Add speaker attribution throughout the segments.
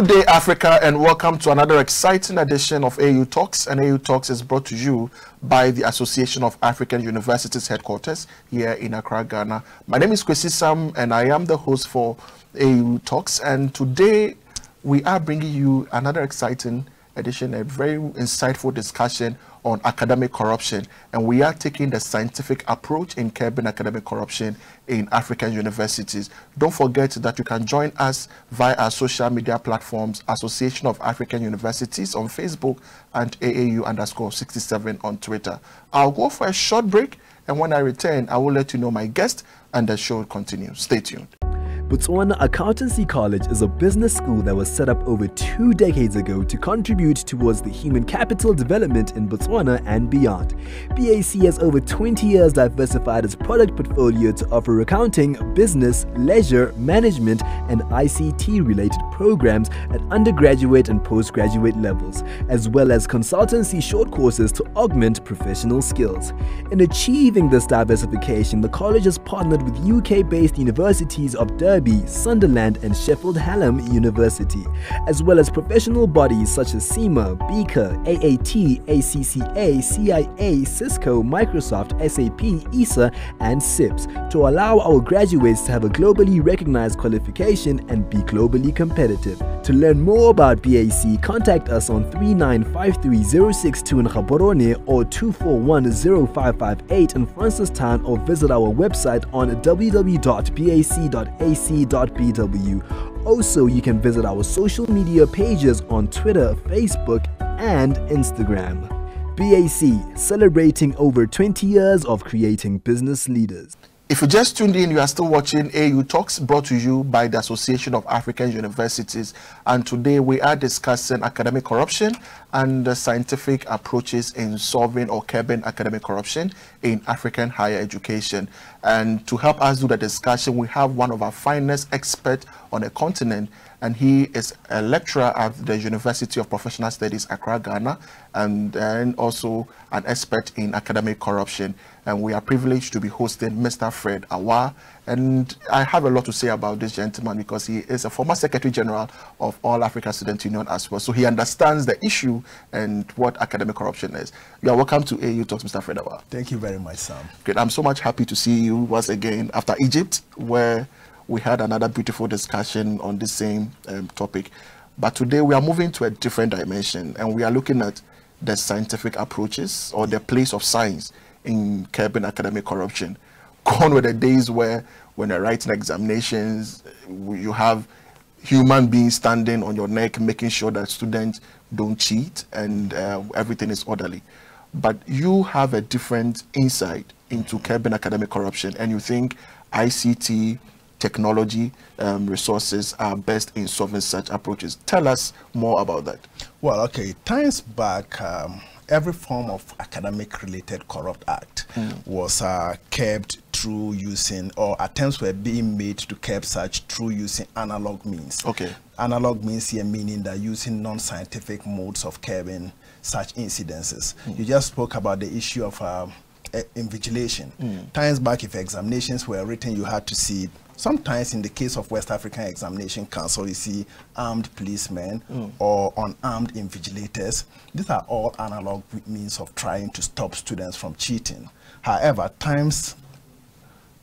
Speaker 1: Good day, Africa, and welcome to another exciting edition of AU Talks. And AU Talks is brought to you by the Association of African Universities headquarters here in Accra, Ghana. My name is Kwesi Sam, and I am the host for AU Talks. And today we are bringing you another exciting edition, a very insightful discussion on academic corruption. And we are taking the scientific approach in curbing academic corruption in African universities. Don't forget that you can join us via our social media platforms, Association of African Universities on Facebook and AAU underscore 67 on Twitter. I'll go for a short break. And when I return, I will let you know my guest and the show will continue. Stay tuned.
Speaker 2: Botswana Accountancy College is a business school that was set up over two decades ago to contribute towards the human capital development in Botswana and beyond. BAC has over 20 years diversified its product portfolio to offer accounting, business, leisure, management, and ICT related programs at undergraduate and postgraduate levels, as well as consultancy short courses to augment professional skills. In achieving this diversification, the college has partnered with UK based universities of Derby, Sunderland, and Sheffield Hallam University, as well as professional bodies such as CIMA, BICA, AAT, ACCA, CIA, Cisco, Microsoft, SAP, ESA, and CIPS to allow our graduates to have a globally recognized qualification and be globally competitive. To learn more about BAC, contact us on 395362 in Gaborone or 2410558 in Francistown or visit our website on www.bac.ac bc.bw. Also, you can visit our social media pages on Twitter, Facebook, and Instagram. BAC, celebrating over 20 years of creating business leaders.
Speaker 1: If you just tuned in, you are still watching AU Talks brought to you by the Association of African Universities. And today we are discussing academic corruption and the scientific approaches in solving or curbing academic corruption in African higher education. And to help us do the discussion, we have one of our finest experts on the continent, and he is a lecturer at the University of Professional Studies, Accra, Ghana, and then also an expert in academic corruption and we are privileged to be hosting Mr. Fred Awaah. And I have a lot to say about this gentleman because he is a former Secretary General of All Africa Student Union as well. So he understands the issue and what academic corruption is. You are welcome to AU Talks, Mr. Fred Awaah.
Speaker 3: Thank you very much, Sam.
Speaker 1: Great. I'm so much happy to see you once again after Egypt, where we had another beautiful discussion on the same um, topic. But today we are moving to a different dimension and we are looking at the scientific approaches or the place of science in curbing academic corruption. Gone were the days where when you're writing examinations, you have human beings standing on your neck, making sure that students don't cheat and uh, everything is orderly. But you have a different insight into curbing academic corruption, and you think ICT, technology, um, resources are best in solving such approaches. Tell us more about that.
Speaker 3: Well, okay, times back, um, every form of academic related corrupt act mm. was uh, kept through using or attempts were being made to curb such through using analog means.
Speaker 1: Okay.
Speaker 3: Analog means here meaning that using non-scientific modes of curbing such incidences. Mm. You just spoke about the issue of uh, invigilation. Mm. Times back, if examinations were written, you had to see Sometimes in the case of West African Examination Council, you see armed policemen mm. or unarmed invigilators. These are all analog means of trying to stop students from cheating. However, times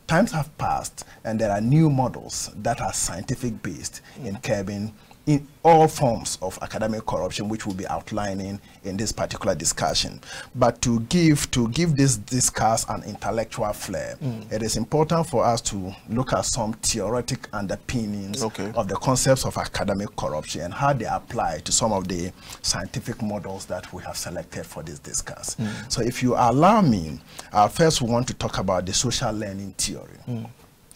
Speaker 3: times have passed and there are new models that are scientific based mm. in curbing in all forms of academic corruption, which we'll be outlining in this particular discussion. But to give to give this discuss an intellectual flair, mm. it is important for us to look at some theoretic underpinnings okay. of the concepts of academic corruption and how they apply to some of the scientific models that we have selected for this discuss. Mm. So if you allow me, I first want to talk about the social learning theory. Mm.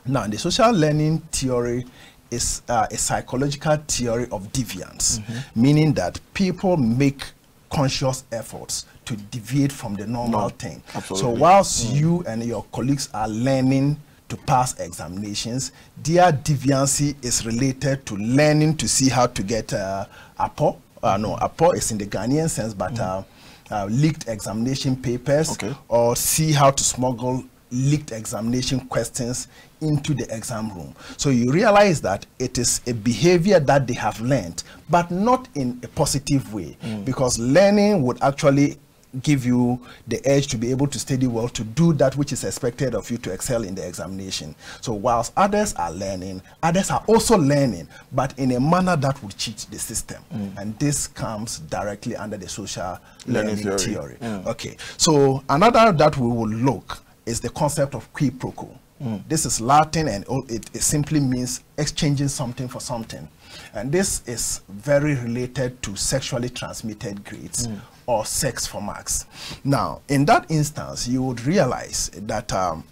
Speaker 3: Now, the social learning theory is uh, a psychological theory of deviance, mm -hmm. meaning that people make conscious efforts to deviate from the normal no, thing. Absolutely. So whilst mm. you and your colleagues are learning to pass examinations, their deviancy is related to learning to see how to get uh, apor. Uh, no, apor is in the Ghanaian sense, but mm. uh, uh, leaked examination papers
Speaker 1: okay.
Speaker 3: or see how to smuggle leaked examination questions into the exam room. So you realize that it is a behavior that they have learned, but not in a positive way, mm. because learning would actually give you the edge to be able to study well to do that which is expected of you to excel in the examination. So whilst others are learning, others are also learning, but in a manner that would cheat the system. Mm. And this comes directly under the social learning, learning theory. theory. Mm. Okay, so another that we will look is the concept of quid pro quo. Mm. This is Latin and it, it simply means exchanging something for something. And this is very related to sexually transmitted grades mm or sex for marks. Now, in that instance, you would realize that um,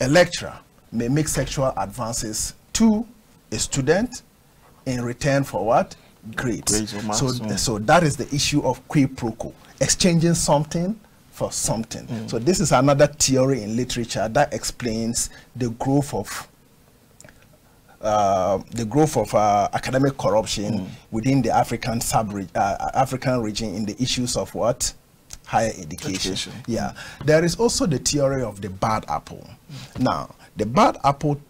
Speaker 3: a lecturer may make sexual advances to a student in return for what? Grades. Grades so, mm. so that is the issue of quid pro quo, exchanging something for something. Mm. So this is another theory in literature that explains the growth of uh, the growth of uh, academic corruption mm. within the African sub uh, African region in the issues of what higher education. education. Yeah, there is also the theory of the bad apple. Mm. Now, the bad apple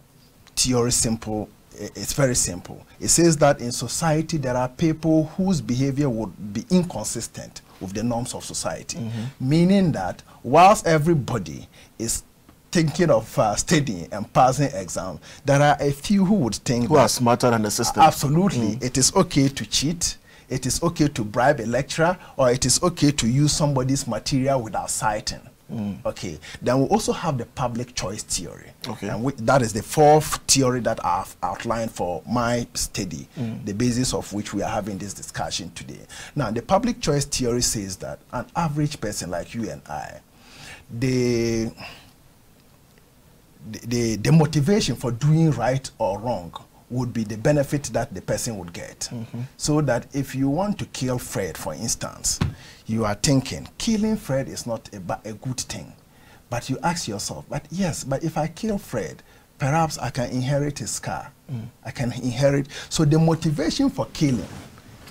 Speaker 3: theory simple. It's very simple. It says that in society there are people whose behavior would be inconsistent with the norms of society, mm -hmm. meaning that whilst everybody is thinking of uh, studying and passing exam, there are a few who would think
Speaker 1: who are smarter than the system.
Speaker 3: Absolutely, mm. it is okay to cheat. It is okay to bribe a lecturer, or it is okay to use somebody's material without citing. Mm. Okay. Then we also have the public choice theory. Okay. And we, that is the fourth theory that I've outlined for my study, mm. the basis of which we are having this discussion today. Now, the public choice theory says that an average person like you and I, they the, the, motivation for doing right or wrong would be the benefit that the person would get. Mm -hmm. So that if you want to kill Fred, for instance, you are thinking, killing Fred is not a, a good thing. But you ask yourself, but yes, but if I kill Fred, perhaps I can inherit his car. Mm. I can inherit. So the motivation for killing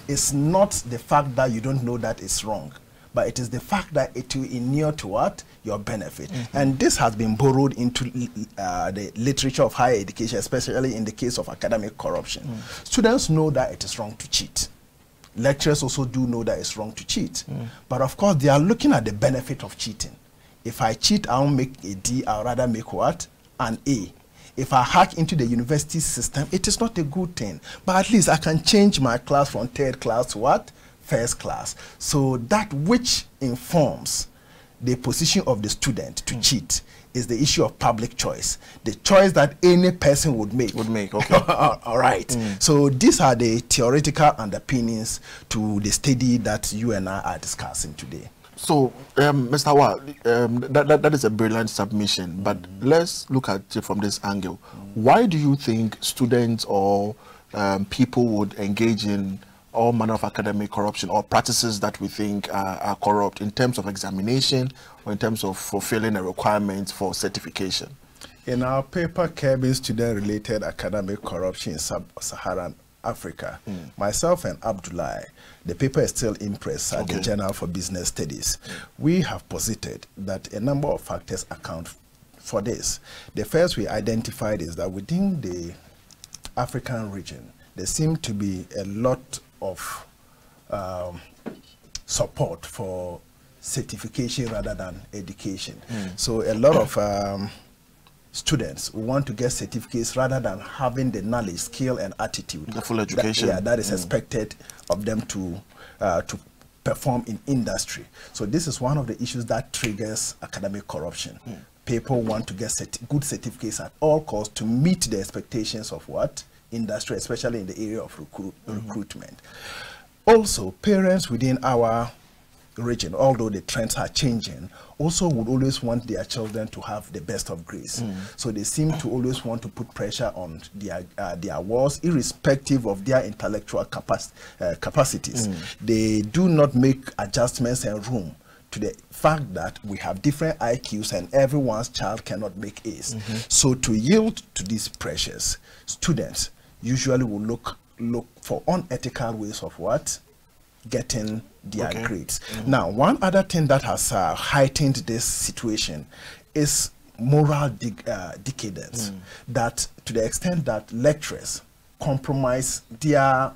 Speaker 3: is not the fact that you don't know that it's wrong but it is the fact that it will inure to what? Your benefit. Mm -hmm. And this has been borrowed into uh, the literature of higher education, especially in the case of academic corruption. Mm. Students know that it is wrong to cheat. Lecturers also do know that it's wrong to cheat. Mm. But of course, they are looking at the benefit of cheating. If I cheat, I won't make a D, I'll rather make what? An A if I hack into the university system, it is not a good thing. But at least I can change my class from third class to what? first class. So that which informs the position of the student to mm. cheat is the issue of public choice. The choice that any person would make.
Speaker 1: Would make, okay.
Speaker 3: All right. Mm. So these are the theoretical underpinnings to the study that you and I are discussing today.
Speaker 1: So, um, Mr. Awaah, um, that, that, that is a brilliant submission, but mm. let's look at it from this angle. Why do you think students or um, people would engage in all manner of academic corruption or practices that we think are, are corrupt in terms of examination or in terms of fulfilling a requirement for certification?
Speaker 3: In our paper, Curbing Student-Related Academic Corruption in Sub-Saharan Africa, mm. myself and Abdullah, the paper is still in press at okay. the Journal for Business Studies. We have posited that a number of factors account for this. The first we identified is that within the African region, there seem to be a lot of um, support for certification rather than education. Mm. So a lot of um, students want to get certificates rather than having the knowledge, skill, and attitude.
Speaker 1: The full education.
Speaker 3: That, yeah, that is mm. expected of them to uh, to perform in industry. So this is one of the issues that triggers academic corruption. Mm. People want to get certi good certificates at all costs to meet the expectations of what industry, especially in the area of recruit, mm -hmm. recruitment. Also, parents within our region, although the trends are changing, also would always want their children to have the best of grades. Mm. So they seem to always want to put pressure on their uh, their walls, irrespective of their intellectual capac uh, capacities. Mm. They do not make adjustments and room to the fact that we have different IQs and everyone's child cannot make A's. Mm -hmm. So to yield to these pressures, students usually will look look for unethical ways of what getting their okay. grades. Mm -hmm. Now, one other thing that has uh, heightened this situation is moral de uh, decadence mm. that to the extent that lecturers compromise their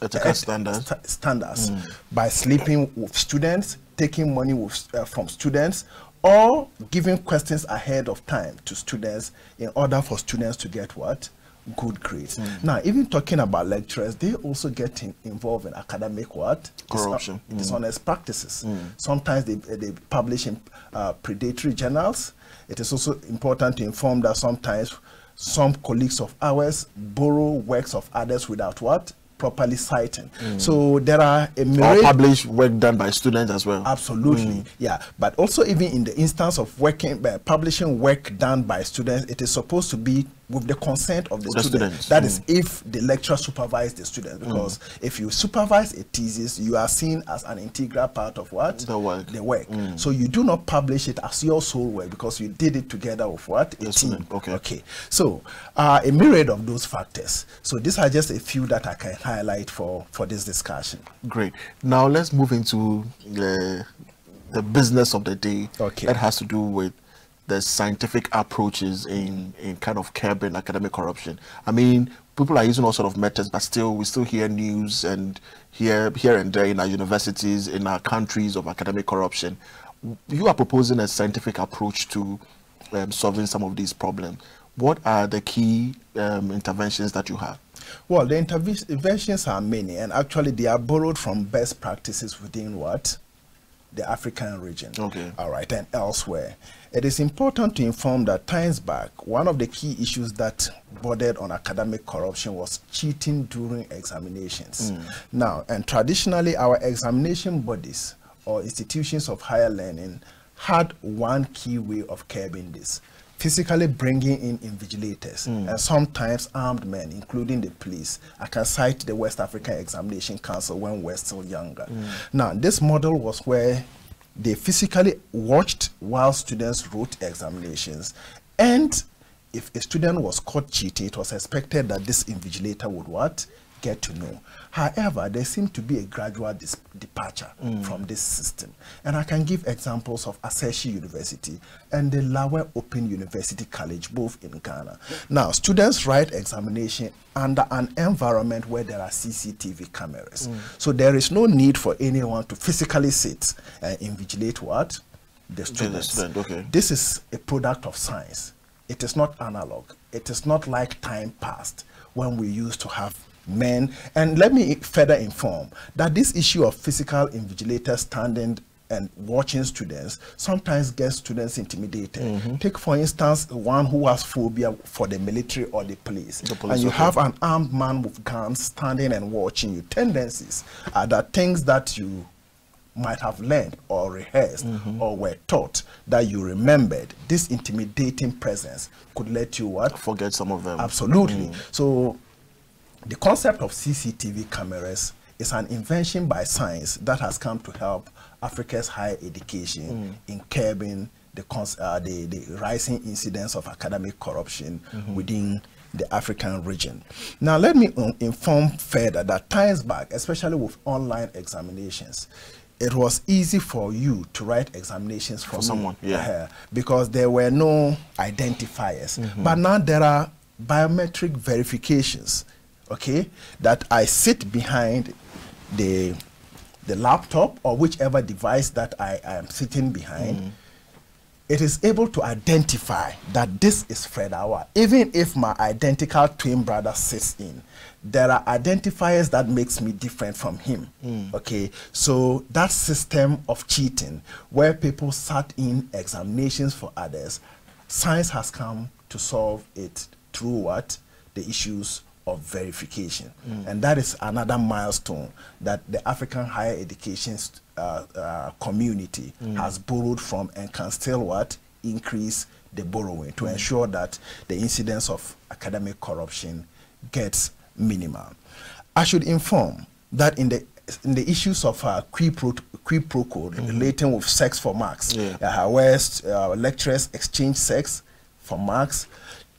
Speaker 1: ethical standards,
Speaker 3: st standards mm. by sleeping with students, taking money with, uh, from students, or giving questions ahead of time to students in order for students to get what? Good grades. Mm. Now, even talking about lecturers, they also get in, involved in academic what?
Speaker 1: Corruption.
Speaker 3: Dis mm. Dishonest practices. Mm. Sometimes they, they publish in uh, predatory journals. It is also important to inform that sometimes some colleagues of ours borrow works of others without what? properly citing. Mm. So there are a
Speaker 1: myriad... Or published work done by students as well.
Speaker 3: Absolutely, mm. yeah. But also even in the instance of working, uh, publishing work done by students, it is supposed to be with the consent of the, the student. students. That mm. is if the lecturer supervises the student. Because mm. if you supervise a thesis, you are seen as an integral part of what?
Speaker 1: The work.
Speaker 3: The work. Mm. So you do not publish it as your sole work because you did it together with what?
Speaker 1: A the team. Student. Okay.
Speaker 3: Okay. So uh, a myriad of those factors. So these are just a few that I can highlight for, for this discussion.
Speaker 1: Great. Now let's move into the, the business of the day.
Speaker 3: Okay.
Speaker 1: That has to do with the scientific approaches in, in kind of curbing academic corruption. I mean, people are using all sort of methods, but still, we still hear news and here, here and there in our universities, in our countries of academic corruption. You are proposing a scientific approach to um, solving some of these problems. What are the key um, interventions that you have?
Speaker 3: Well, the interventions are many, and actually they are borrowed from best practices within what? The African region.
Speaker 1: Okay.
Speaker 3: All right, and elsewhere. It is important to inform that times back, one of the key issues that bordered on academic corruption was cheating during examinations. Mm. Now, and traditionally, our examination bodies or institutions of higher learning had one key way of curbing this physically bringing in invigilators mm. and sometimes armed men, including the police. I can cite the West African Examination Council when we were still younger. Mm. Now, this model was where they physically watched while students wrote examinations. And if a student was caught cheating, it was expected that this invigilator would what? Get to know. However, there seemed to be a gradual departure mm. from this system. And I can give examples of Ashesi University and the Laweh Open University College, both in Ghana. Now, students write examination under an environment where there are CCTV cameras. Mm. So there is no need for anyone to physically sit and invigilate what? The students.
Speaker 1: The student, okay.
Speaker 3: This is a product of science. It is not analog. It is not like time past when we used to have men. And let me further inform that this issue of physical invigilators standing and watching students sometimes gets students intimidated. Mm -hmm. Take, for instance, one who has phobia for the military or the police, the police and you okay. have an armed man with guns standing and watching you. Tendencies are that things that you might have learned or rehearsed mm -hmm. or were taught that you remembered, this intimidating presence could let you what?
Speaker 1: Forget some of them.
Speaker 3: Absolutely. Mm. So the concept of CCTV cameras is an invention by science that has come to help Africa's higher education mm. in curbing the, uh, the, the, rising incidence of academic corruption mm -hmm. within the African region. Now, let me inform further that times back, especially with online examinations, it was easy for you to write examinations for,
Speaker 1: for someone, yeah,
Speaker 3: uh, because there were no identifiers. Mm -hmm. But now there are biometric verifications okay, that I sit behind the the laptop or whichever device that I, I am sitting behind, mm. it is able to identify that this is Fred Awaah. Even if my identical twin brother sits in, there are identifiers that makes me different from him. Mm. Okay, so that system of cheating, where people sat in examinations for others, science has come to solve it through what the issues of verification. Mm. And that is another milestone that the African higher education uh, uh, community mm. has borrowed from and can still what? Increase the borrowing to mm. ensure that the incidence of academic corruption gets minimal. I should inform that in the in the issues of uh, quid pro, quid pro quo -hmm. relating with sex for marks, yeah. uh, where uh, lecturers exchange sex for marks,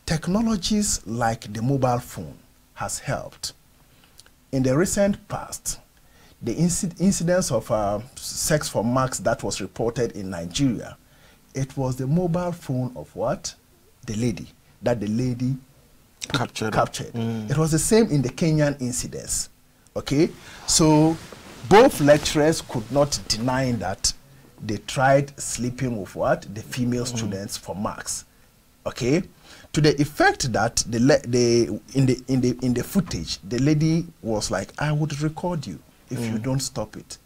Speaker 3: technologies like the mobile phone has helped. In the recent past, the incidence of uh, sex for marks that was reported in Nigeria, it was the mobile phone of what? The lady. That the lady
Speaker 1: Captured.
Speaker 3: captured. It was the same in the Kenyan incidents. Okay? So both lecturers could not deny that they tried sleeping with what? The female students for marks. Okay? To the effect that the, le- the in the in the in the footage, the lady was like, I would record you if you mm. don't stop it.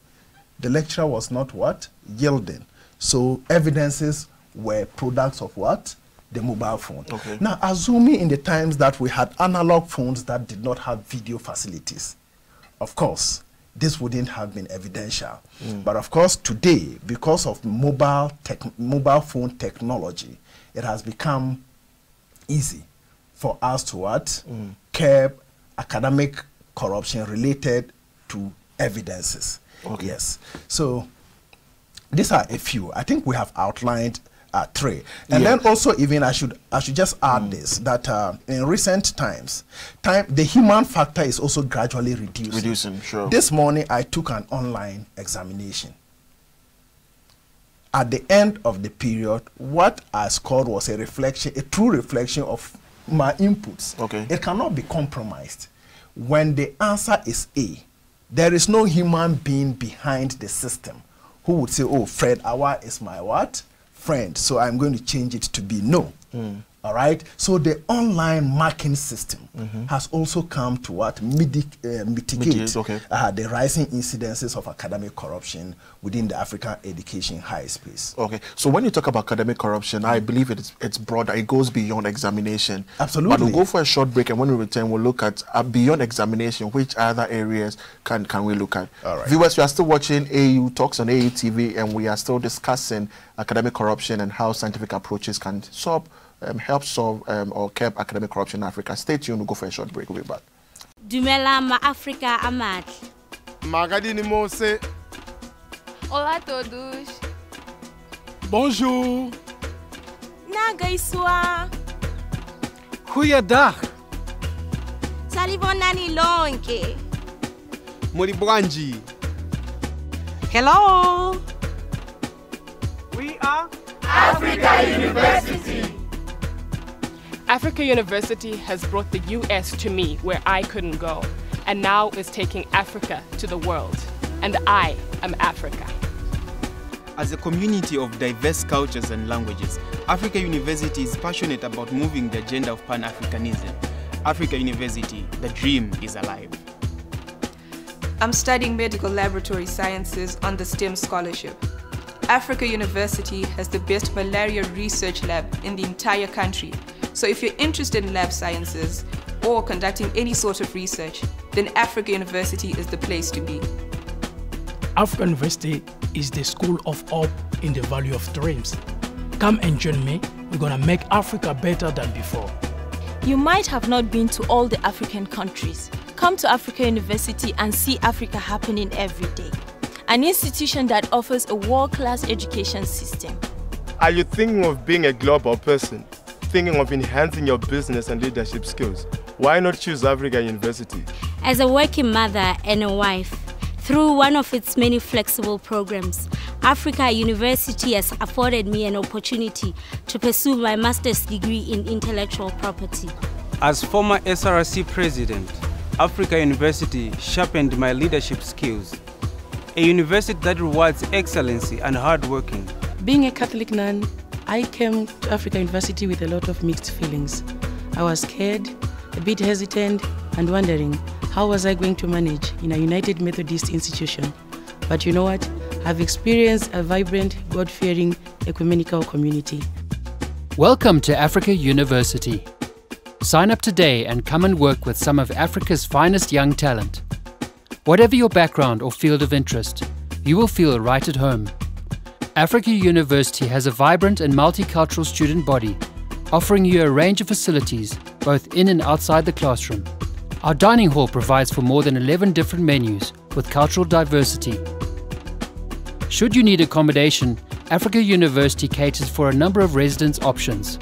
Speaker 3: The lecturer was not what? Yielding. So evidences were products of what? The mobile phone.
Speaker 1: Okay.
Speaker 3: Now, assuming in the times that we had analog phones that did not have video facilities, of course, this wouldn't have been evidential. Mm. But of course, today, because of mobile tech, mobile phone technology, it has become easy for us to what curb academic corruption related to evidences.
Speaker 1: Okay.
Speaker 3: Yes. So these are a few. I think we have outlined uh, three, and
Speaker 1: Yeah.
Speaker 3: then also even I should I should just add this that uh, in recent times, time the human factor is also gradually reducing.
Speaker 1: Reducing, sure.
Speaker 3: This morning I took an online examination. At the end of the period, what I scored was a reflection, a true reflection of my inputs.
Speaker 1: Okay.
Speaker 3: It cannot be compromised. When the answer is A, there is no human being behind the system who would say, oh, Fred Awaah is my what? Friend. So I'm going to change it to be no. Hmm. All right. So the online marking system has also come to what Midi- uh, mitigate
Speaker 1: Mitigate, okay.
Speaker 3: uh, the rising incidences of academic corruption within the African education high space.
Speaker 1: Okay, so when you talk about academic corruption, I believe it's it's broader. It goes beyond examination.
Speaker 3: Absolutely.
Speaker 1: But we'll go for a short break, and when we return, we'll look at uh, beyond examination. Which other areas can can we look at?
Speaker 3: All right.
Speaker 1: Viewers, you are still watching AU Talks on AU TV, and we are still discussing academic corruption and how scientific approaches can solve, um, help solve um, or curb academic corruption in Africa. Stay tuned. We'll go for a short break. We'll be back.
Speaker 4: dumela ma-afrika a matle
Speaker 5: Magadini Mose.
Speaker 6: Olá todos.
Speaker 5: Bonjour.
Speaker 4: na gaisuwa
Speaker 5: Goeiedag.
Speaker 4: salibonani lonke
Speaker 5: Mulibwanji.
Speaker 4: hello
Speaker 5: We are
Speaker 7: Africa University has brought the US to me where I couldn't go, and now is taking Africa to the world. And I am Africa.
Speaker 8: As a community of diverse cultures and languages, Africa University is passionate about moving the agenda of Pan Africanism. Africa University, the dream is alive.
Speaker 6: I'm studying medical laboratory sciences on the STEM scholarship. Africa University has the best malaria research lab in the entire country. So if you're interested in lab sciences or conducting any sort of research, then Africa University is the place to be.
Speaker 9: Africa University is the school of hope in the valley of dreams. Come and join me. We're gonna make Africa better than before.
Speaker 10: You might have not been to all the African countries. Come to Africa University and see Africa happening every day. An institution that offers a world class education system.
Speaker 5: Are you thinking of being a global person? Thinking of enhancing your business and leadership skills? Why not choose Africa University?
Speaker 4: As a working mother and a wife, through one of its many flexible programs, Africa University has afforded me an opportunity to pursue my master's degree in intellectual property.
Speaker 11: As former SRC president, Africa University sharpened my leadership skills. A university that rewards excellency and hard working.
Speaker 12: Being a Catholic nun, I came to Africa University with a lot of mixed feelings. I was scared, a bit hesitant, and wondering how was I going to manage in a United Methodist institution. But you know what? I've experienced a vibrant, God fearing, ecumenical community.
Speaker 13: Welcome to Africa University. Sign up today and come and work with some of Africa's finest young talent. Whatever your background or field of interest, you will feel right at home. Africa University has a vibrant and multicultural student body, offering you a range of facilities both in and outside the classroom. Our dining hall provides for more than 11 different menus with cultural diversity. Should you need accommodation, Africa University caters for a number of residence options.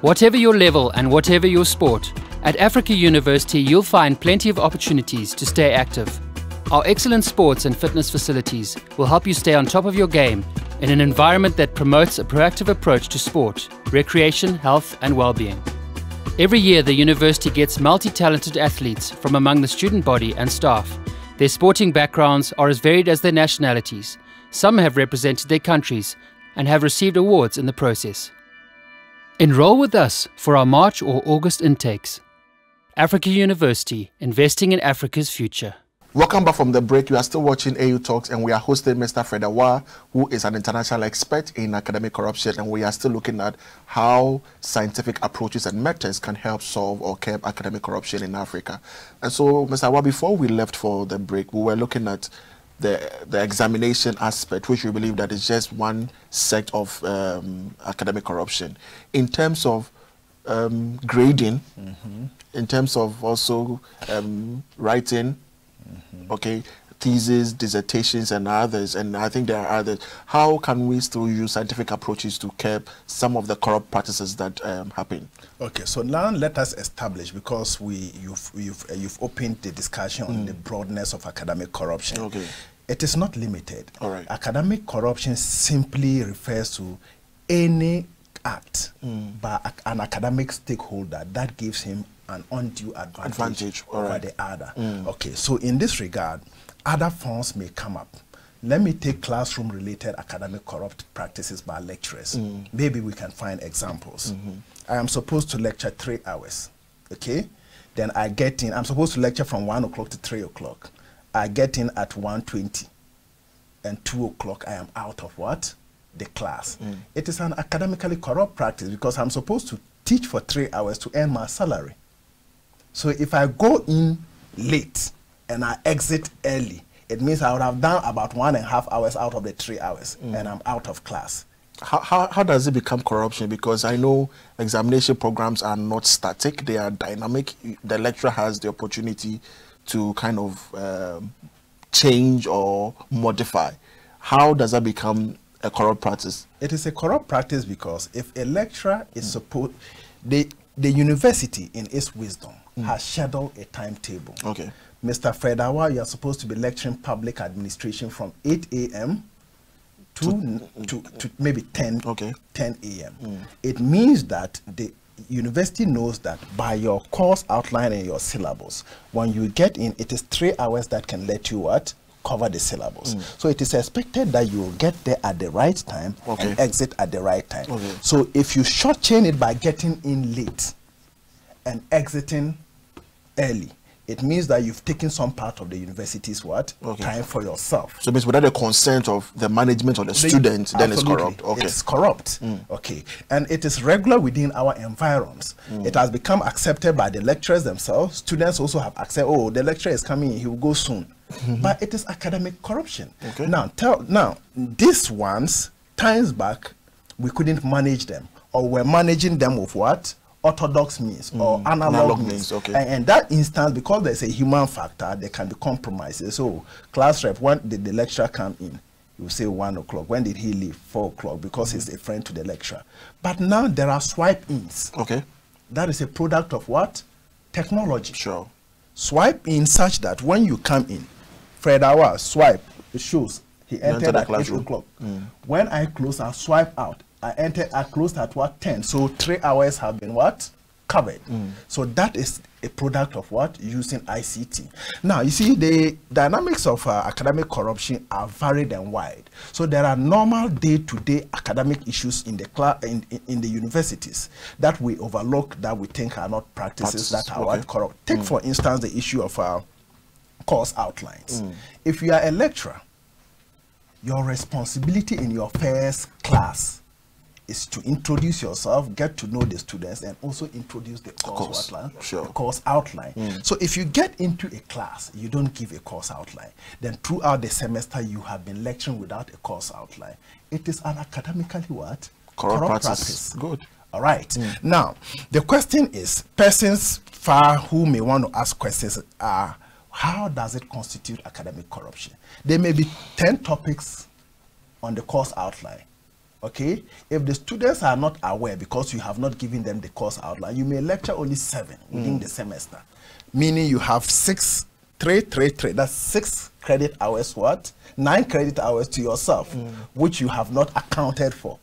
Speaker 13: Whatever your level and whatever your sport, at Africa University you'll find plenty of opportunities to stay active. Our excellent sports and fitness facilities will help you stay on top of your game in an environment that promotes a proactive approach to sport, recreation, health, and well being. Every year, the university gets multi talented athletes from among the student body and staff. Their sporting backgrounds are as varied as their nationalities. Some have represented their countries and have received awards in the process. Enroll with us for our March or August intakes. Africa University, investing in Africa's future.
Speaker 1: Welcome back from the break. You are still watching AU Talks, and we are hosting Mr. Fred Awaah, who is an international expert in academic corruption, and we are still looking at how scientific approaches and methods can help solve or curb academic corruption in Africa. And so, Mr. Awaah, before we left for the break, we were looking at the the examination aspect, which we believe that is just one set of um, academic corruption. In terms of um, grading, mm -hmm. in terms of also um, writing. Okay, theses, dissertations, and others, and I think there are others. How can we still use scientific approaches to curb some of the corrupt practices that um, happen?
Speaker 3: Okay, so now let us establish because we you've you've uh, you've opened the discussion mm. on the broadness of academic corruption.
Speaker 1: Okay.
Speaker 3: It is not limited.
Speaker 1: All right.
Speaker 3: Academic corruption simply refers to any act mm. by an academic stakeholder that gives him an undue advantage,
Speaker 1: advantage.
Speaker 3: over right. the other. Mm. Okay, so in this regard, other forms may come up. Let me take classroom related academic corrupt practices by lecturers. Mm. Maybe we can find examples. -hmm. I am supposed to lecture three hours, okay? Then I get in, I'm supposed to lecture from one o'clock to three o'clock. I get in at 1.20 and 2 o'clock I am out of what? The class. Mm. It is an academically corrupt practice because I'm supposed to teach for three hours to earn my salary. So if I go in late and I exit early, it means I would have done about one and a half hours out of the three hours mm. and I'm out of class.
Speaker 1: How, how, how, does it become corruption? Because I know examination programs are not static, they are dynamic. The lecturer has the opportunity to kind of um, change or modify. How does that become a corrupt practice?
Speaker 3: It is a corrupt practice because if a lecturer is mm. supposed, the, the university in its wisdom mm. has scheduled a timetable.
Speaker 1: Okay.
Speaker 3: Mr. Fred Awaah, you are supposed to be lecturing public administration from 8 a.m. To, to, to, to, maybe 10,
Speaker 1: okay.
Speaker 3: 10 a.m. Mm. It means that the university knows that by your course outline and your syllabus, when you get in, it is three hours that can let you what? Cover the syllabus. Mm. So it is expected that you will get there at the right time okay. and exit at the right time.
Speaker 1: Okay.
Speaker 3: So if you shortchange it by getting in late and exiting early, it means that you've taken some part of the university's what okay. time for yourself.
Speaker 1: So, means without the consent of the management or the, the student, then it's corrupt.
Speaker 3: Okay, it's corrupt. Mm. Okay, and it is regular within our environs. Mm. It has become accepted by the lecturers themselves. Students also have accepted. Oh, the lecturer is coming; he will go soon. Mm -hmm. But it is academic corruption.
Speaker 1: Okay.
Speaker 3: Now, tell now these ones times back we couldn't manage them, or we're managing them with what orthodox means mm. or analog, analog means. means
Speaker 1: okay.
Speaker 3: And in that instance, because there's a human factor, there can be compromises. So class rep, when did the lecturer come in? You say one o'clock. When did he leave? Four o'clock because mm. he's a friend to the lecturer. But now there are swipe ins.
Speaker 1: Okay.
Speaker 3: That is a product of what? Technology.
Speaker 1: Sure.
Speaker 3: Swipe in such that when you come in, Fred Awaah, swipe, it shows he entered at 8 o'clock. Mm. When I close, I swipe out. I entered, I closed at what 10. So three hours have been what? Covered.
Speaker 1: Mm.
Speaker 3: So that is a product of what? Using ICT. Now, you see, the dynamics of uh, academic corruption are varied and wide. So there are normal day-to-day -day academic issues in the in, in, in, the universities that we overlook that we think are not practices That's, that are okay. corrupt. Take, mm. for instance, the issue of uh, course outlines.
Speaker 1: Mm.
Speaker 3: If you are a lecturer, your responsibility in your first class is to introduce yourself, get to know the students, and also introduce the course,
Speaker 1: course
Speaker 3: outline.
Speaker 1: Sure.
Speaker 3: The course outline.
Speaker 1: Mm.
Speaker 3: So if you get into a class, you don't give a course outline. Then throughout the semester, you have been lecturing without a course outline. It is an academically what?
Speaker 1: Corrupt, Corrupt practice. practice. Good.
Speaker 3: All right. Mm. Now, the question is, persons far who may want to ask questions are, how does it constitute academic corruption? There may be 10 topics on the course outline okay if the students are not aware because you have not given them the course outline you may lecture only seven within mm. the semester meaning you have six three, three, three. That's six credit hours. What? Nine credit hours to yourself,
Speaker 1: Mm.
Speaker 3: which you have not accounted for.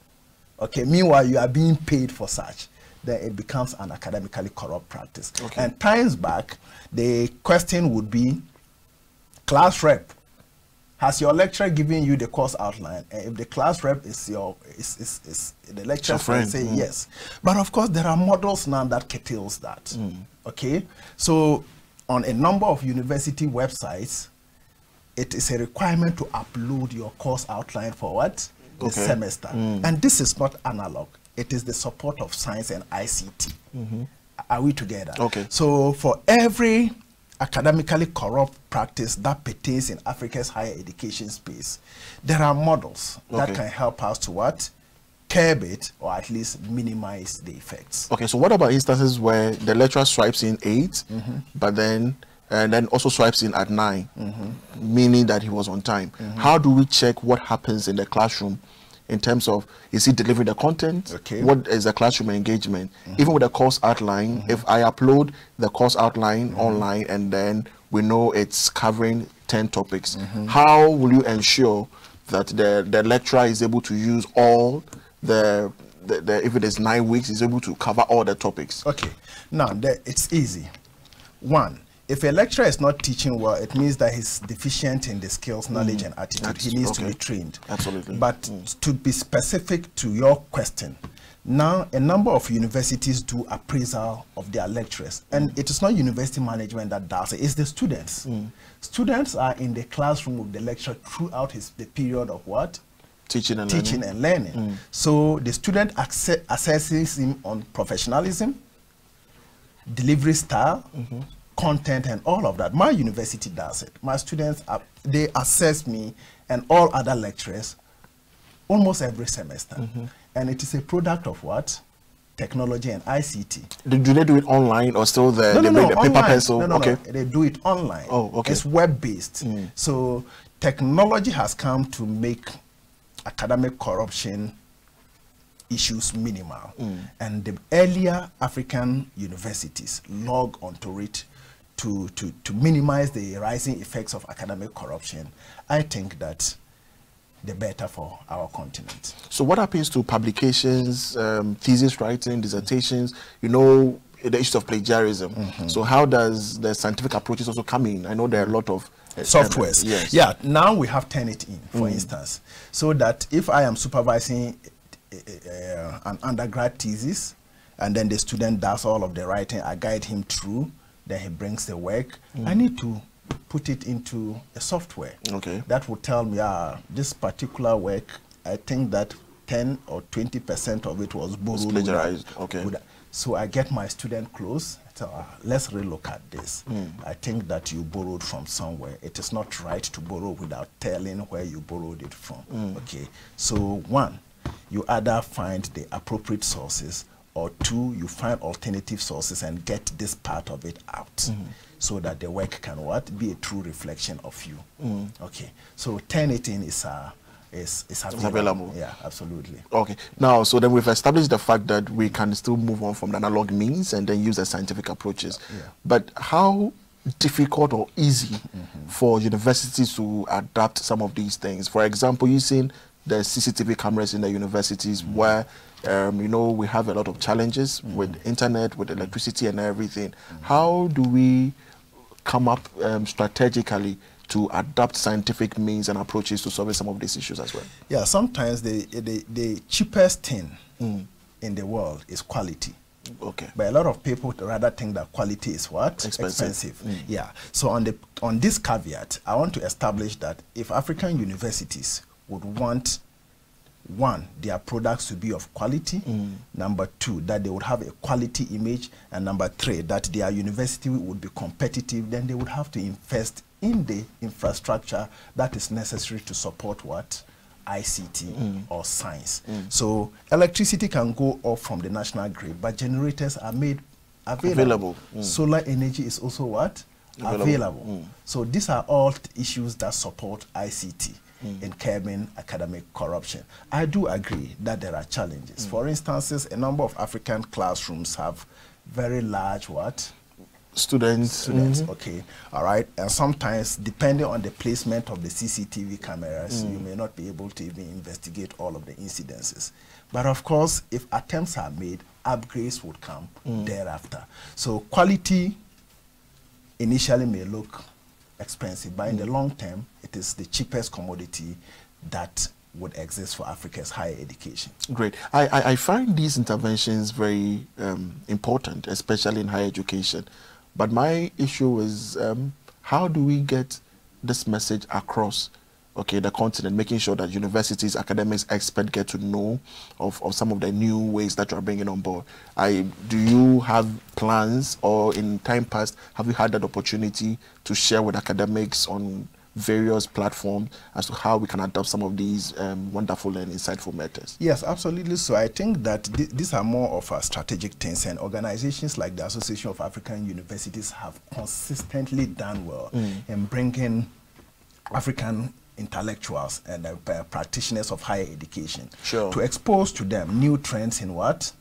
Speaker 3: Okay. Meanwhile, you are being paid for such. Then it becomes an academically corrupt practice.
Speaker 1: Okay.
Speaker 3: And times back, the question would be, class rep, has your lecturer given you the course outline? And if the class rep is your is, is, is the lecturer
Speaker 1: friend,
Speaker 3: say
Speaker 1: mm.
Speaker 3: yes. But of course, there are models now that curtails that.
Speaker 1: Mm.
Speaker 3: Okay, so on a number of university websites, it is a requirement to upload your course outline for what the
Speaker 1: Okay.
Speaker 3: semester,
Speaker 1: Mm.
Speaker 3: and this is not analog. It is the support of science and ICT.
Speaker 1: Mhm.
Speaker 3: Are we together?
Speaker 1: Okay.
Speaker 3: So for every academically corrupt practice that pertains in Africa's higher education space, there are models that can help us to what? Curb it or at least minimize the effects.
Speaker 1: Okay, so what about instances where the lecturer swipes in 8
Speaker 3: Mhm.
Speaker 1: but then and then also swipes in at 9
Speaker 3: Mhm.
Speaker 1: meaning that he was on time?
Speaker 3: Mhm.
Speaker 1: How do we check what happens in the classroom in terms of is he delivering the content?
Speaker 3: Okay.
Speaker 1: What is the classroom engagement? Mm-hmm. Even with the course outline, mm-hmm. if I upload the course outline mm-hmm. online and then we know it's covering 10 topics, how will you ensure that the, the lecturer is able to use all the, the, the if it is nine weeks, is able to cover all the topics?
Speaker 3: Okay. Now, the, it's easy. One, if a lecturer is not teaching well, it means that he's deficient in the skills, knowledge,
Speaker 1: Mm.
Speaker 3: and attitude.
Speaker 1: That's-
Speaker 3: he needs to be trained.
Speaker 1: Absolutely.
Speaker 3: But to be specific to your question, now a number of universities do appraisal of their lecturers, and it is not university management that does it; it's the students. Students are in the classroom with the lecturer throughout his the period of what
Speaker 1: Teaching and
Speaker 3: teaching
Speaker 1: learning.
Speaker 3: and learning.
Speaker 1: Mm.
Speaker 3: So the student assesses him on professionalism, delivery style,
Speaker 1: Mm-hmm.
Speaker 3: Content, and all of that. My university does it. My students, are, they assess me and all other lecturers almost every semester.
Speaker 1: Mm-hmm.
Speaker 3: And it is a product of what? Technology and ICT.
Speaker 1: Do, do they do it online or still the,
Speaker 3: no,
Speaker 1: they
Speaker 3: no, no,
Speaker 1: the paper pencil?
Speaker 3: No, no,
Speaker 1: okay.
Speaker 3: no. They do it online.
Speaker 1: Oh, okay.
Speaker 3: It's web-based. So technology has come to make academic corruption issues minimal.
Speaker 1: Mm.
Speaker 3: And the earlier African universities log onto it to, to, to minimize the rising effects of academic corruption. I think that the better for our continent.
Speaker 1: So what happens to publications, um, thesis writing, dissertations? You know, the issue of plagiarism.
Speaker 3: Mm-hmm.
Speaker 1: So how does the scientific approaches also come in? I know there are a lot of uh,
Speaker 3: softwares.
Speaker 1: yes.
Speaker 3: Yeah, now we have Turnitin, in, for
Speaker 1: Mm.
Speaker 3: instance, so that if I am supervising uh, uh, an undergrad thesis and then the student does all of the writing, I guide him through, then he brings the work.
Speaker 1: Mm.
Speaker 3: I need to put it into a software.
Speaker 1: Okay.
Speaker 3: That will tell me, ah, this particular work, I think that 10 or 20% of it was borrowed.
Speaker 1: plagiarized, okay.
Speaker 3: So I get my student close. I tell, ah, let's relook at this.
Speaker 1: Mm.
Speaker 3: I think that you borrowed from somewhere. It is not right to borrow without telling where you borrowed it from.
Speaker 1: Mm.
Speaker 3: Okay. So one, you either find the appropriate sources, or two, you find alternative sources and get this part of it out,
Speaker 1: Mhm.
Speaker 3: so that the work can what be a true reflection of you.
Speaker 1: Mm.
Speaker 3: Okay. So Turnitin is uh, is is available.
Speaker 1: available.
Speaker 3: Yeah, absolutely.
Speaker 1: Okay. Now, so then we've established the fact that we can still move on from the analog means and then use the scientific approaches.
Speaker 3: Yeah.
Speaker 1: But how difficult or easy for universities to adapt some of these things? For example, using the CCTV cameras in the universities where um, you know we have a lot of challenges with internet, with electricity and everything. How do we come up um, strategically to adapt scientific means and approaches to solving some of these issues as well?
Speaker 3: Yeah, sometimes the, the, the cheapest thing
Speaker 1: Mm.
Speaker 3: in the world is quality.
Speaker 1: Okay.
Speaker 3: But a lot of people rather think that quality is what?
Speaker 1: Expensive. Mm.
Speaker 3: Yeah. So on the on this caveat, I want to establish that if African universities would want one, their products to be of quality.
Speaker 1: Mm.
Speaker 3: Number two, that they would have a quality image. And number three, that their university would be competitive, then they would have to invest in the infrastructure that is necessary to support what? ICT
Speaker 1: Mm.
Speaker 3: or science.
Speaker 1: Mm.
Speaker 3: So electricity can go off from the national grid, but generators are made available.
Speaker 1: Available. Mm.
Speaker 3: Solar energy is also what?
Speaker 1: Available.
Speaker 3: Available.
Speaker 1: Mm.
Speaker 3: So these are all issues that support ICT
Speaker 1: Mm.
Speaker 3: in curbing academic corruption. I do agree that there are challenges.
Speaker 1: Mm.
Speaker 3: For instances, a number of African classrooms have very large what?
Speaker 1: students.
Speaker 3: Students,
Speaker 1: Mhm.
Speaker 3: okay, all right. And sometimes, depending on the placement of the CCTV cameras,
Speaker 1: Mm.
Speaker 3: you may not be able to even investigate all of the incidences. But of course, if attempts are made, upgrades would come
Speaker 1: Mm.
Speaker 3: thereafter. So quality initially may look expensive, but in the long term, it is the cheapest commodity that would exist for Africa's higher education.
Speaker 1: Great. I, I, I find these interventions very um, important, especially in higher education. But my issue is um, how do we get this message across okay, the continent, making sure that universities, academics, experts get to know of, of some of the new ways that you are bringing on board. I, do you have plans or in time past, have you had that opportunity to share with academics on various platforms as to how we can adopt some of these um, wonderful and insightful methods?
Speaker 3: Yes, absolutely. So I think that th these are more of uh, strategic things, and organizations like the Association of African Universities have consistently done well
Speaker 1: Mm.
Speaker 3: in bringing African intellectuals and uh, practitioners of higher education
Speaker 1: Sure.
Speaker 3: to expose to them new trends in what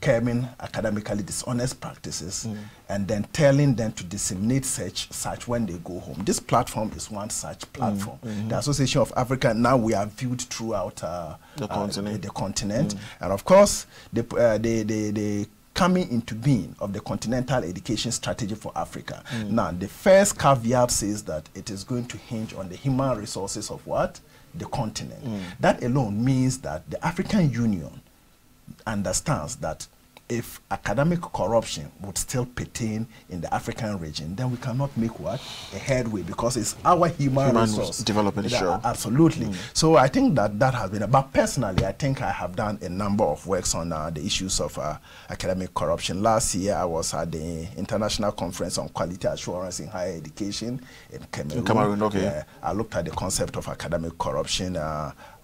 Speaker 3: curbing academically dishonest practices
Speaker 1: Mm.
Speaker 3: and then telling them to disseminate such such when they go home. This platform is one such platform.
Speaker 1: mhm.
Speaker 3: The Association of Africa now we are viewed throughout uh,
Speaker 1: The
Speaker 3: uh,
Speaker 1: continent.
Speaker 3: the continent,
Speaker 1: Mm.
Speaker 3: and of course the uh, the the, the coming into being of the continental education strategy for Africa.
Speaker 1: Mm.
Speaker 3: Now, the first caveat says that it is going to hinge on the human resources of what? The continent.
Speaker 1: Mm.
Speaker 3: That alone means that the African Union understands that if academic corruption would still pertain in the African region, then we cannot make what? A headway because it's our human,
Speaker 1: Human
Speaker 3: resource.
Speaker 1: development, sure.
Speaker 3: Absolutely.
Speaker 1: Mm.
Speaker 3: So I think that that has been, but personally, I think I have done a number of works on uh, the issues of uh, academic corruption. Last year, I was at the International Conference on Quality Assurance in Higher Education in Cameroon.
Speaker 1: Cameroon, okay.
Speaker 3: Yeah, I looked at the concept of academic corruption.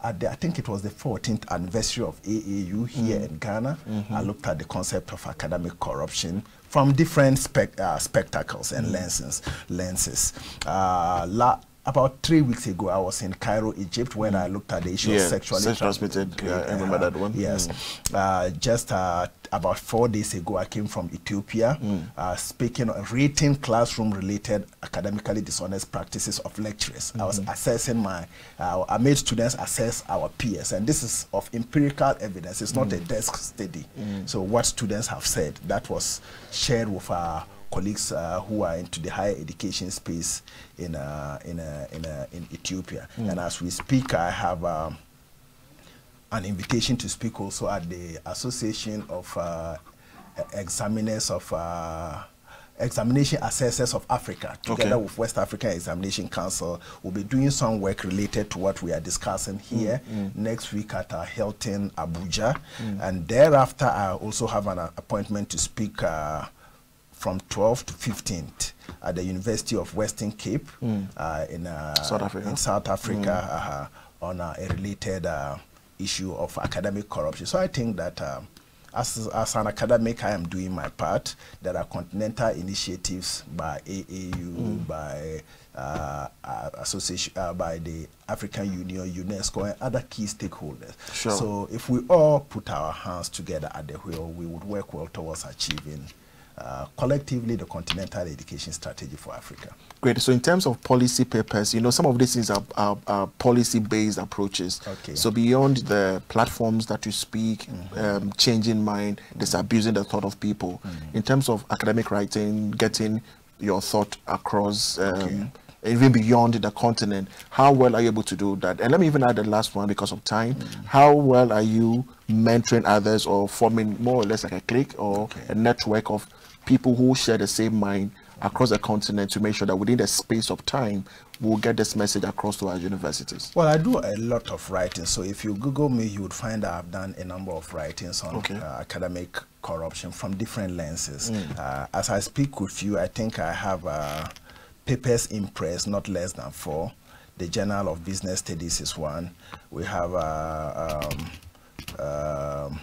Speaker 3: Uh, at the, I think it was the 14th anniversary of AAU here
Speaker 1: Mm.
Speaker 3: in Ghana.
Speaker 1: Mhm.
Speaker 3: I looked at the concept of academic corruption from different spec, uh, spectacles and
Speaker 1: Mm.
Speaker 3: lenses. lenses. Uh, la, about three weeks ago, I was in Cairo, Egypt, when I looked at the issue
Speaker 1: Yeah,
Speaker 3: of sexually
Speaker 1: sex transmitted, yeah, I remember that one.
Speaker 3: Yes.
Speaker 1: Mm.
Speaker 3: Uh, just uh, about four days ago, I came from Ethiopia,
Speaker 1: Mm.
Speaker 3: uh, speaking on rating classroom-related academically dishonest practices of lecturers. I was
Speaker 1: Mhm.
Speaker 3: assessing my, uh, I made students assess our peers, and this is of empirical evidence. It's not a
Speaker 1: Mm.
Speaker 3: desk study.
Speaker 1: Mm.
Speaker 3: So what students have said, that was shared with our colleagues uh, who are into the higher education space in uh, in uh, in, uh, in Ethiopia.
Speaker 1: Mm.
Speaker 3: And as we speak, I have. Um, an invitation to speak also at the Association of uh, Examiners of uh, Examination Assessors of Africa, together
Speaker 1: Okay.
Speaker 3: with West African Examination Council. We'll be doing some work related to what we are discussing here
Speaker 1: Mm, mm.
Speaker 3: next week at uh, Hilton Abuja.
Speaker 1: Mm.
Speaker 3: And thereafter, I also have an uh, appointment to speak uh, from 12th to 15th at the University of Western Cape
Speaker 1: Mm.
Speaker 3: uh, in, uh,
Speaker 1: South Africa.
Speaker 3: in South Africa
Speaker 1: Mm.
Speaker 3: uh, on uh, a related uh, issue of academic corruption. So I think that um, as, as an academic, I am doing my part. There are continental initiatives by AAU,
Speaker 1: Mm.
Speaker 3: by uh, uh, association, uh, by the African Union, UNESCO, and other key stakeholders.
Speaker 1: Sure.
Speaker 3: So if we all put our hands together at the wheel, we would work well towards achieving uh, collectively the continental education strategy for Africa.
Speaker 1: Great. So in terms of policy papers, you know, some of these things are, are, are policy-based approaches.
Speaker 3: Okay.
Speaker 1: So beyond the platforms that you speak,
Speaker 3: Mm-hmm.
Speaker 1: um, changing mind, disabusing the thought of people.
Speaker 3: Mm-hmm.
Speaker 1: In terms of academic writing, getting your thought across, um, even beyond the continent, how well are you able to do that? And let me even add the last one because of time.
Speaker 3: Mm-hmm.
Speaker 1: How well are you mentoring others or forming more or less like a clique or a network of people who share the same mind across the continent to make sure that within the space of time we'll get this message across to our universities.
Speaker 3: Well, I do a lot of writing. So if you Google me, you would find I've done a number of writings on
Speaker 1: Okay.
Speaker 3: uh, academic corruption from different lenses.
Speaker 1: Mm.
Speaker 3: Uh, as I speak with you, I think I have uh, papers in press, not less than four. The Journal of Business Studies is one. We have uh, um, um,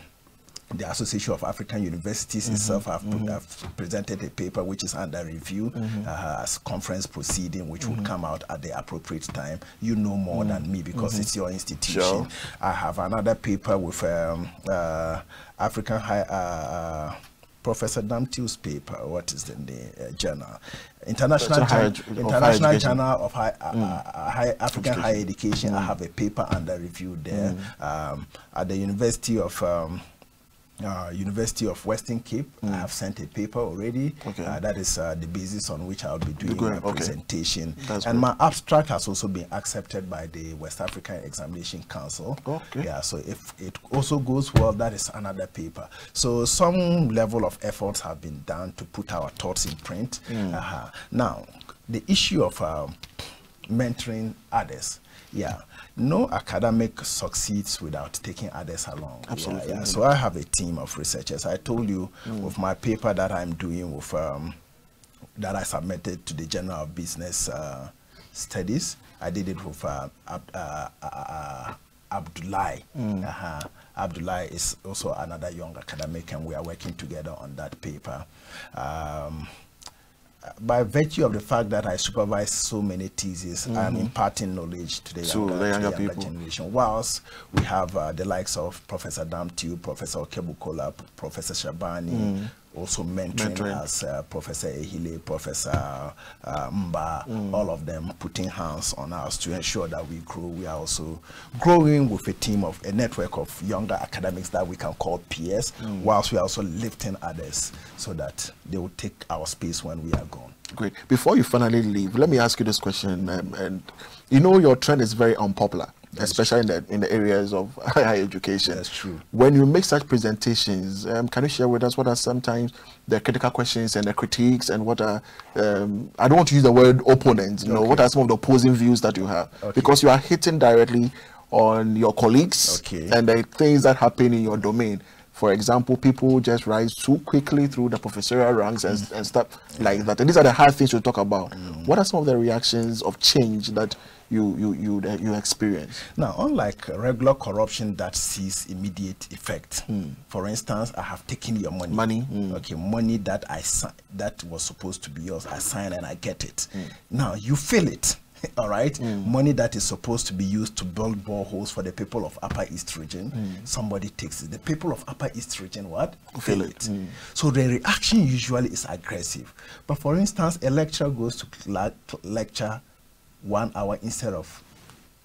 Speaker 3: the Association of African Universities
Speaker 1: Mhm,
Speaker 3: itself have, put,
Speaker 1: mhm.
Speaker 3: have presented a paper which is under review
Speaker 1: Mhm.
Speaker 3: uh, as conference proceeding, which would come out at the appropriate time. You know more than me because
Speaker 1: Mhm.
Speaker 3: it's your institution.
Speaker 1: Sure.
Speaker 3: I have another paper with um, uh, African High. Uh, uh, Professor Damtew's paper, what is the name, uh, journal? International,
Speaker 1: International
Speaker 3: Jour-
Speaker 1: Edu- of
Speaker 3: Journal of High, uh,
Speaker 1: Mm.
Speaker 3: uh, High African Higher Education. I
Speaker 1: Mm.
Speaker 3: have a paper under review there.
Speaker 1: Mm.
Speaker 3: Um, at the University of um, uh, University of Western Cape. I have sent a paper already.
Speaker 1: Okay.
Speaker 3: Uh, that is uh, the basis on which I'll be doing my
Speaker 1: okay.
Speaker 3: presentation.
Speaker 1: That's
Speaker 3: and
Speaker 1: great.
Speaker 3: my abstract has also been accepted by the West African Examination Council.
Speaker 1: Okay.
Speaker 3: Yeah, so if it also goes well, that is another paper. So some level of efforts have been done to put our thoughts in print.
Speaker 1: Mm.
Speaker 3: Uh-huh. Now, the issue of um, mentoring others. Yeah, no academic succeeds without taking others along.
Speaker 1: Absolutely.
Speaker 3: Yeah, So I have a team of researchers. I told you
Speaker 1: Mm.
Speaker 3: with my paper that I'm doing with um, that I submitted to the Journal of Business uh, Studies. I did it with uh, Ab- uh, uh, uh, Abdullahi.
Speaker 1: Mm.
Speaker 3: Uh-huh. Abdullahi is also another young academic, and we are working together on that paper. Um, by virtue of the fact that I supervise so many theses, I'm
Speaker 1: Mhm.
Speaker 3: imparting knowledge to the
Speaker 1: To
Speaker 3: younger,
Speaker 1: the younger
Speaker 3: the
Speaker 1: people.
Speaker 3: generation. Whilst we have uh, the likes of Professor Damtew, Professor Okebukola, Professor Shabani,
Speaker 1: Mm.
Speaker 3: Also mentoring,
Speaker 1: Mentoring.
Speaker 3: us, uh, Professor Ehile, Professor uh, Mba,
Speaker 1: Mm.
Speaker 3: all of them putting hands on us to ensure that we grow. We are also growing with a team of a network of younger academics that we can call peers,
Speaker 1: Mm.
Speaker 3: whilst we are also lifting others so that they will take our space when we are gone.
Speaker 1: Great. Before you finally leave, let me ask you this question. Um, and you know your trend is very unpopular, especially in the in the areas of higher education.
Speaker 3: That's true.
Speaker 1: When you make such presentations, um, can you share with us what are sometimes the critical questions and the critiques, and what are um, I don't want to use the word opponents. You know, what are some of the opposing views that you have?
Speaker 3: Okay.
Speaker 1: Because you are hitting directly on your colleagues
Speaker 3: Okay.
Speaker 1: and the things that happen in your domain. For example, people just rise too quickly through the professorial ranks and, and stuff mm. like that. And these are the hard things to talk about. Mm. What are some of the reactions of change that you you you you experience?
Speaker 3: Now, unlike regular corruption that sees immediate effect, hmm. for instance, I have taken your money.
Speaker 1: Money, hmm.
Speaker 3: Okay, money that I that was supposed to be yours, I sign and I get it. Hmm. Now you feel it. All right, hmm. money that is supposed to be used to build boreholes for the people of Upper East Region, hmm. somebody takes it. The people of Upper East Region what
Speaker 1: Feel it. Hmm.
Speaker 3: So the reaction usually is aggressive. But for instance, a lecturer goes to lecture one hour instead of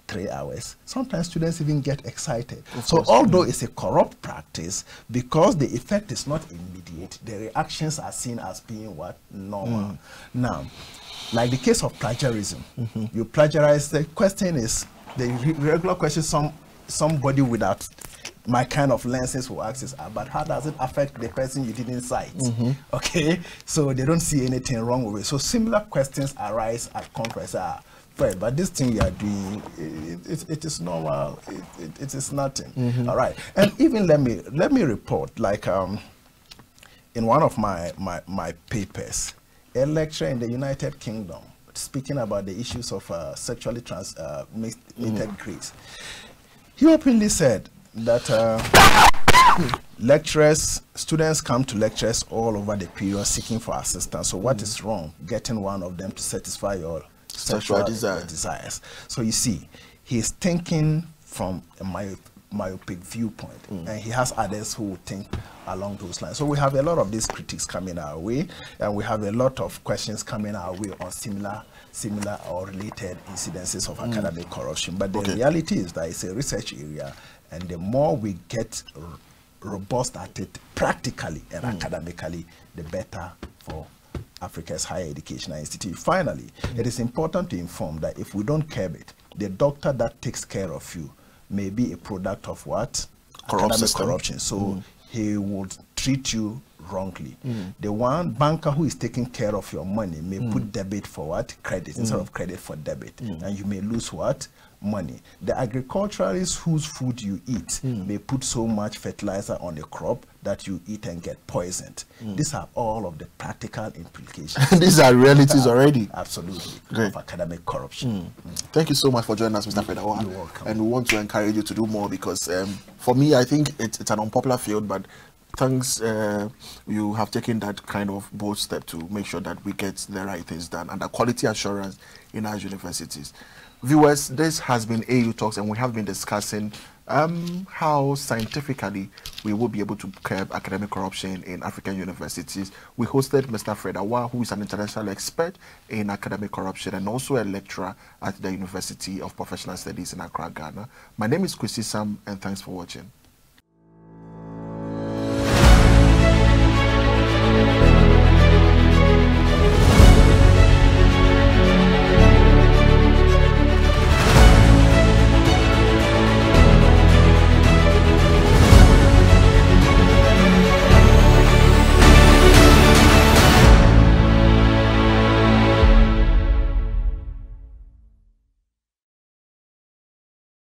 Speaker 3: three hours. Sometimes students even get excited.
Speaker 1: Of
Speaker 3: so
Speaker 1: course.
Speaker 3: although it's a corrupt practice, because the effect is not immediate, the reactions are seen as being what normal. Now, like the case of plagiarism, you plagiarize. The question is the re- regular question. Some somebody without my kind of lenses will ask is, "Ah, but how does it affect the person you didn't cite?
Speaker 1: Mhm.
Speaker 3: Okay, so they don't see anything wrong with it. So similar questions arise at conference. Ah, Fred, but this thing you are doing, it, it, it is normal. It, it, it is nothing.
Speaker 1: Mhm.
Speaker 3: All right, and even let me let me report like um, in one of my, my my papers, a lecturer in the United Kingdom speaking about the issues of uh, sexually trans uh, mixed grades. He openly said that uh, lecturers, students come to lectures all over the period seeking for assistance. So what is wrong getting one of them to satisfy your
Speaker 1: Sexual
Speaker 3: sexual
Speaker 1: desire.
Speaker 3: desires? So you see, he's thinking from a myop- myopic viewpoint, and he has others who think along those lines. So we have a lot of these critics coming our way, and we have a lot of questions coming our way on similar similar or related incidences of
Speaker 1: Mm.
Speaker 3: academic corruption. But the
Speaker 1: Okay.
Speaker 3: reality is that it's a research area, and the more we get r- robust at it practically and
Speaker 1: Mm.
Speaker 3: academically, the better for Africa's higher educational institute. Finally, it is important to inform that if we don't curb it, the doctor that takes care of you may be a product of what?
Speaker 1: Corrupt
Speaker 3: corruption. So
Speaker 1: Mm.
Speaker 3: he would treat you wrongly.
Speaker 1: Mm.
Speaker 3: The one banker who is taking care of your money may
Speaker 1: Mm.
Speaker 3: put debit for what? Credit instead
Speaker 1: Mm.
Speaker 3: of credit for debit.
Speaker 1: Mm.
Speaker 3: And you may lose what? Money. The agriculturalist whose food you eat may put so much fertilizer on the crop that you eat and get poisoned.
Speaker 1: Mm.
Speaker 3: These are all of the practical implications.
Speaker 1: These are realities already.
Speaker 3: Absolutely.
Speaker 1: Great.
Speaker 3: Of academic corruption.
Speaker 1: Thank you so much for joining us, Mr. Fred Awaah.
Speaker 3: You're welcome.
Speaker 1: And we want to encourage you to do more because um, for me, I think it's, it's an unpopular field, but thanks, uh, you have taken that kind of bold step to make sure that we get the right things done and the quality assurance in our universities. Viewers, this has been AU Talks, and we have been discussing um, how scientifically we will be able to curb academic corruption in African universities. We hosted Mr. Fred Awaah, who is an international expert in academic corruption and also a lecturer at the University of Professional Studies in Accra, Ghana. My name is Kwesi Sam, and thanks for watching.